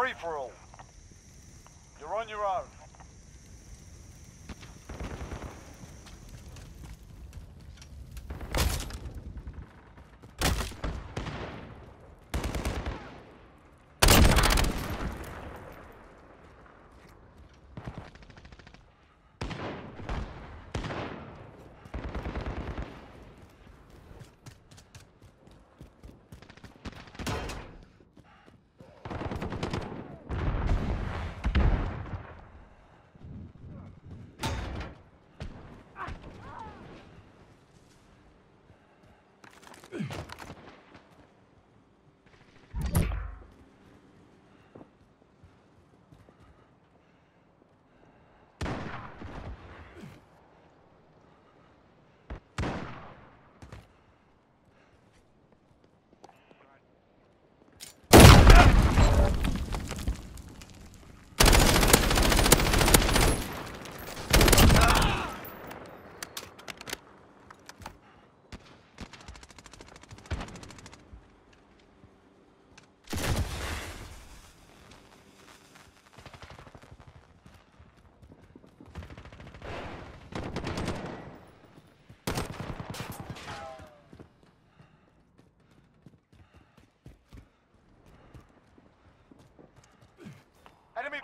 free-for-all. You're on your own. Enemy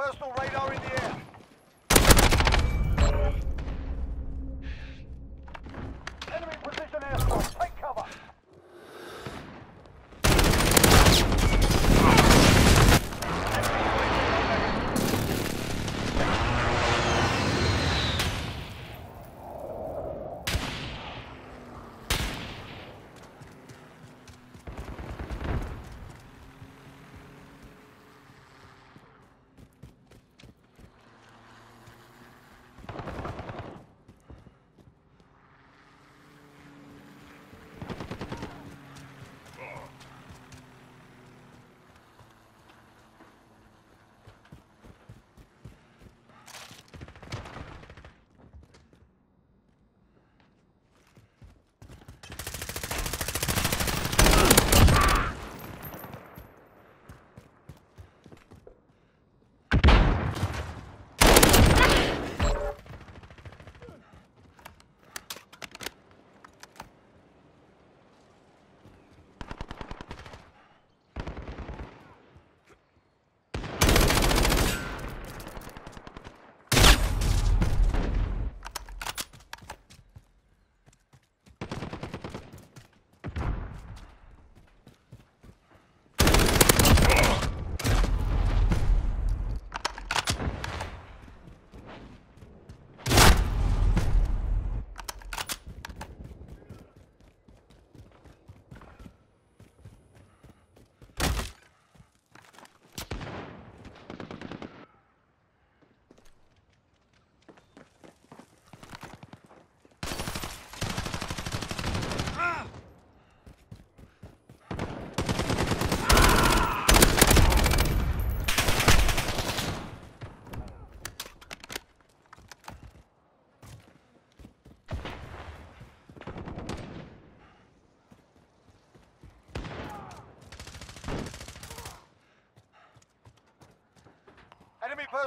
personal radar in the air.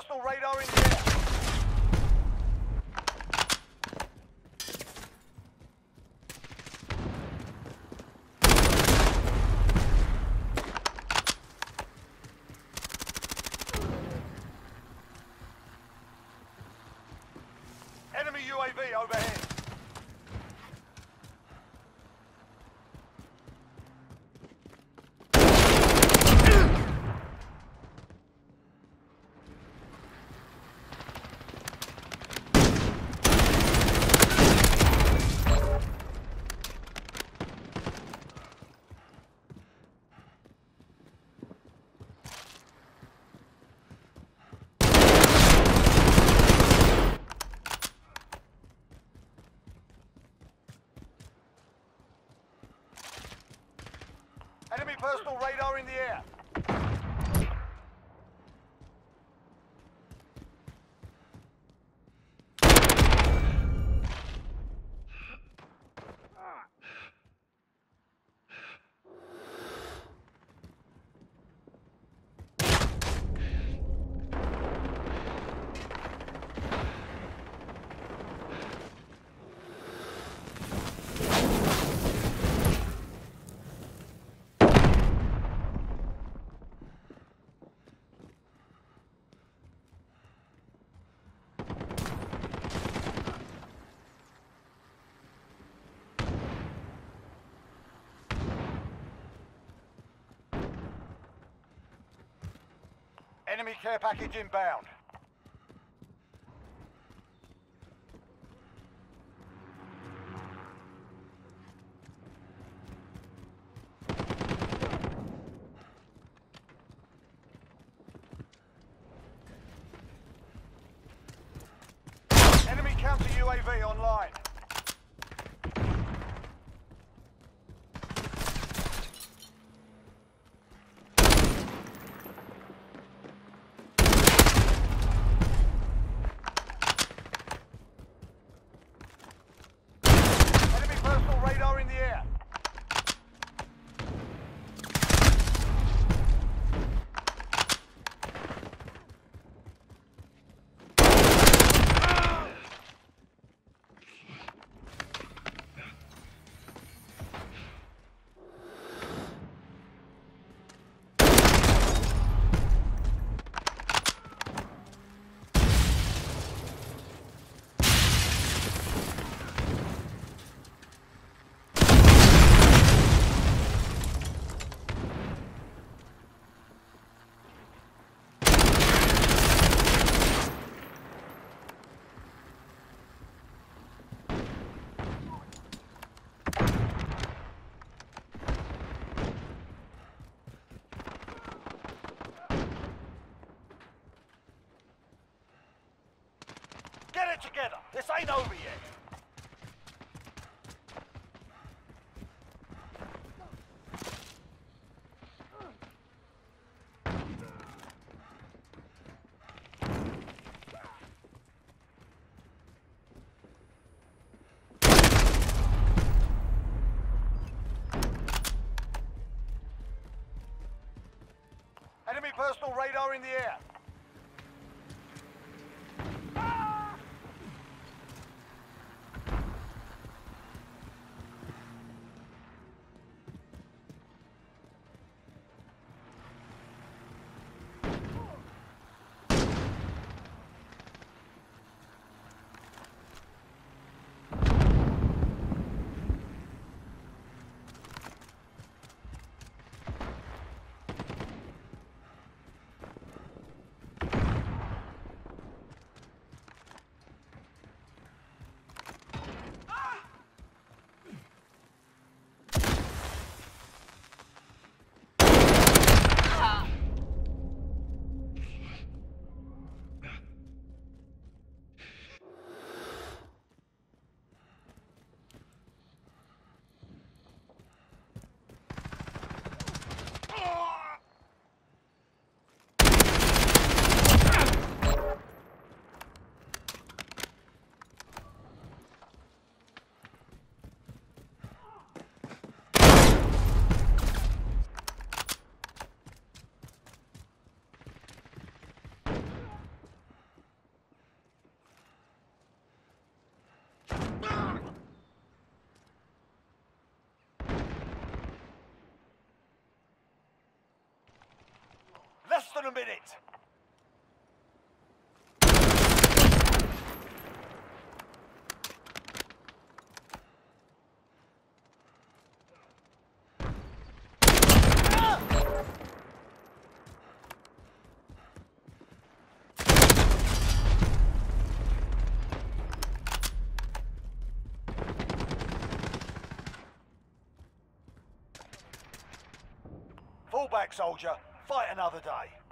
Personal radar in the air. Enemy UAV overhead. Enemy personal radar in the air. Enemy care package inbound. Enemy counter UAV online. Enemy personal radar in the air. Get it together. This ain't over yet. Enemy personal radar in the air. Than a minute. Fall back, soldier. Fight another day.